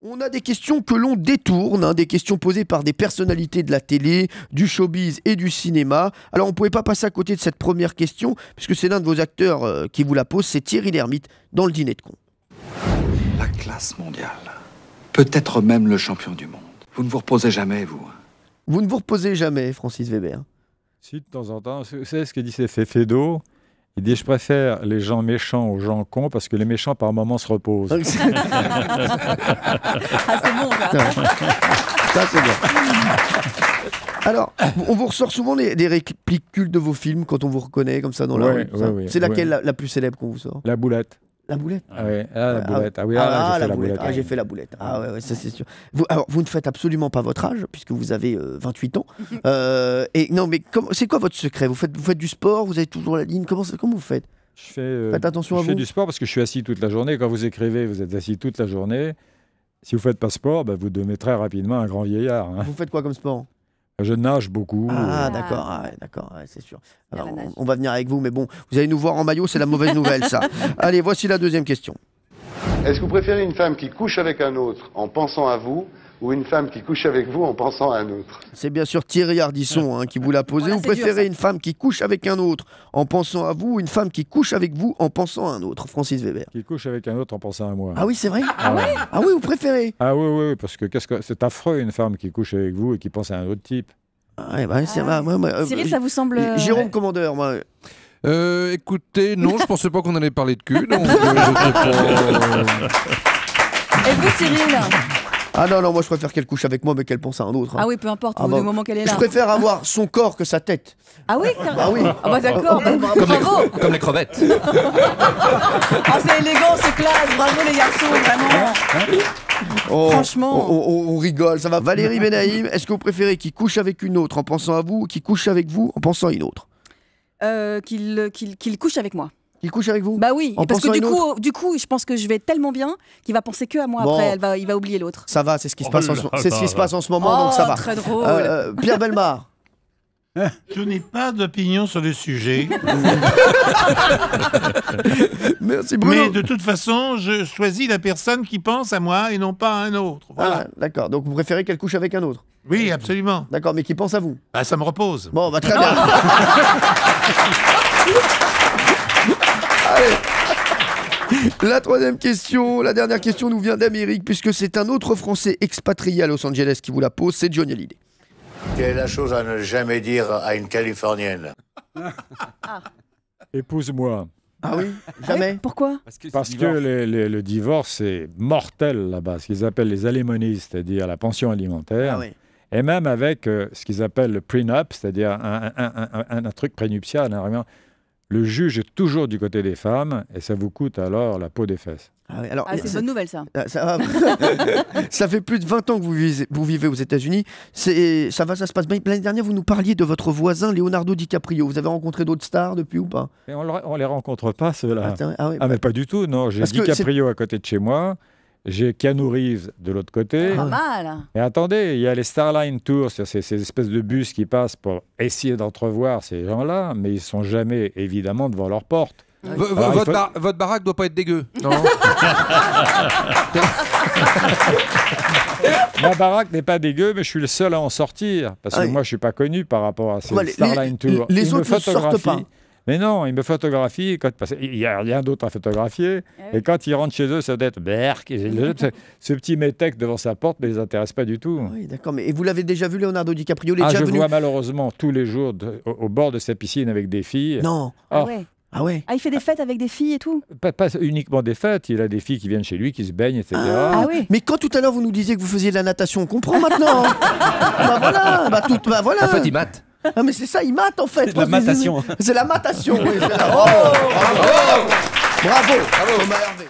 On a des questions que l'on détourne, hein, des questions posées par des personnalités de la télé, du showbiz et du cinéma. Alors on ne pouvait pas passer à côté de cette première question, puisque c'est l'un de vos acteurs euh, qui vous la pose, c'est Thierry Lhermitte dans le dîner de con. La classe mondiale. Peut-être même le champion du monde. Vous ne vous reposez jamais, vous. hein. Vous ne vous reposez jamais, Francis Weber. Si, de temps en temps. Vous savez ce que dit c'est Fédo Il dit Je préfère les gens méchants aux gens cons parce que les méchants, par moments, se reposent. Ah, c'est bon, ça. Ça, c'est bien. Alors, on vous ressort souvent les, des répliques cultes de vos films quand on vous reconnaît comme ça dans la Ouais, rue. tout ça. ouais, ouais, c'est laquelle ouais. la, la plus célèbre qu'on vous sort? La boulette. La boulette Ah, ouais. ah, la Ah, boulette. Ah, oui, ah, là, j'ai fait la boulette. Ah, j'ai fait la boulette. Ah ouais, ouais, ça c'est sûr. Vous, alors, vous ne faites absolument pas votre âge, puisque vous avez euh, 28 ans. Euh, et non, mais comment- c'est quoi votre secret? Vous faites, vous faites du sport, vous avez toujours la ligne. Comment, comment vous faites? Je fais, euh, Faites attention je à fais vous. du sport parce que je suis assis toute la journée. Quand vous écrivez, vous êtes assis toute la journée. Si vous faites pas sport, bah, vous devenez très rapidement un grand vieillard. hein. Vous faites quoi comme sport? Je nage beaucoup. Ah, Ah. d'accord, ah ouais, d'accord, ouais, c'est sûr. Alors, on va venir avec vous, mais bon, vous allez nous voir en maillot, c'est la mauvaise nouvelle, ça. Allez, voici la deuxième question. Est-ce que vous préférez une femme qui couche avec un autre en pensant à vous ou une femme qui couche avec vous en pensant à un autre C'est bien sûr Thierry Ardisson hein, qui vous l'a posé. Voilà, vous c'est dur, préférez une femme qui couche avec un autre en pensant à vous ou une femme qui couche avec vous en pensant à un autre Francis Weber. Qui couche avec un autre en pensant à moi. Ah oui, c'est vrai Ah ouais Ah oui, vous préférez Ah oui, oui, oui, parce que qu'est-ce que c'est affreux une femme qui couche avec vous et qui pense à un autre type. Ah ouais, bah, c'est- Ah bah, euh, Cyril, ça vous semble. euh, Jérôme Commandeur, moi. Euh, écoutez, non, je pensais pas qu'on allait parler de cul, donc euh, j'étais pas- Et vous, Cyril? Ah non, non, moi je préfère qu'elle couche avec moi, mais qu'elle pense à un autre. hein. Ah oui, peu importe, Ah au bah, du moment qu'elle est Je là. préfère avoir son corps que sa tête. Ah oui car- Ah oui. Ah bah d'accord, bah, Comme bravo Comme les crevettes. Ah, C'est élégant, c'est classe, bravo les garçons, vraiment Oh, Franchement. On, on- on rigole, ça va. Valérie Benaïm, est-ce que vous préférez qu'il couche avec une autre en pensant à vous ou qu'il couche avec vous en pensant à une autre? Euh, Qu'il qu'il- qu'il couche avec moi. Qu'il couche avec vous Bah oui, En parce que du coup, du coup, je pense que je vais tellement bien qu'il va penser que à moi Bon. après, elle va, il va oublier l'autre. Ça va, c'est ce qui se Oh passe, en, là ce- c'est ce qui se passe en ce moment, donc ça va. Oh, très drôle. Euh, Pierre Belmar. Je n'ai pas d'opinion sur le sujet, Merci Bruno. mais de toute façon, je choisis la personne qui pense à moi et non pas à un autre. Voilà. Ah, d'accord, donc vous préférez qu'elle couche avec un autre Oui, absolument. D'accord, mais qui pense à vous Ah, ça me repose. Bon, bah très bien. La troisième question, la dernière question nous vient d'Amérique, puisque c'est un autre Français expatrié à Los Angeles qui vous la pose, c'est Johnny Hallyday. Quelle est la chose à ne jamais dire à une Californienne Épouse-moi. Ah oui Jamais Pourquoi? Parce que les- les- le divorce est mortel là-bas, ce qu'ils appellent les alimonies, c'est-à-dire la pension alimentaire. Ah oui. Et même avec euh, ce qu'ils appellent le prenup, c'est-à-dire un, un- un- un- un truc prénuptial, vraiment, le juge est toujours du côté des femmes et ça vous coûte alors la peau des fesses. Ah oui, alors, Ah, c'est une bonne nouvelle ça. Ah, Ça, fait plus de 20 ans que vous vivez, vous vivez aux États-Unis. C'est- Ça va, ça se passe bien. L'année dernière, vous nous parliez de votre voisin Leonardo DiCaprio. Vous avez rencontré d'autres stars depuis ou pas? Et on ne les rencontre pas, ceux-là. Ah, c'est vrai Ah oui, Ah, mais pas du tout, non. J'ai DiCaprio à côté de chez moi, j'ai Keanu Reeves de l'autre côté. Pas mal. Mais attendez, il y a les Starline Tours, c'est ces, ces espèces de bus qui passent pour essayer d'entrevoir ces gens-là, mais ils sont jamais évidemment devant leur porte. V- Alors, votre, faut- bar- votre baraque doit pas être dégueu. Non Ma baraque n'est pas dégueu, mais je suis le seul à en sortir parce que Ah moi je suis pas connu par rapport à ces Ouais, les- Starline les- Tours. les me autres ne sortent pas. Mais non, ils me photographient quand parce qu'il y a rien d'autre à photographier. Et quand ils rentrent chez eux, ça doit être berk. Ce, petit métèque devant sa porte ne les intéresse pas du tout. Oui, d'accord. Mais et vous l'avez déjà vu, Leonardo DiCaprio Il est Ah, déjà je venu vois malheureusement tous les jours de- au, au bord de sa piscine avec des filles. Non. Ah Oh. ouais. Ah ouais Ah, il fait des fêtes avec des filles et tout. Pas, pas uniquement des fêtes, il a des filles qui viennent chez lui, qui se baignent, etc. Ah oui. Mais quand tout à l'heure vous nous disiez que vous faisiez de la natation, on comprend maintenant. bah voilà, bah tout, bah voilà. En fait, il mate. Ah mais c'est ça, il mate en fait. C'est la matation. C'est la matation. oui, la- Oh, bravo, bravo, bravo. Thomas Hervé.